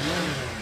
Yeah.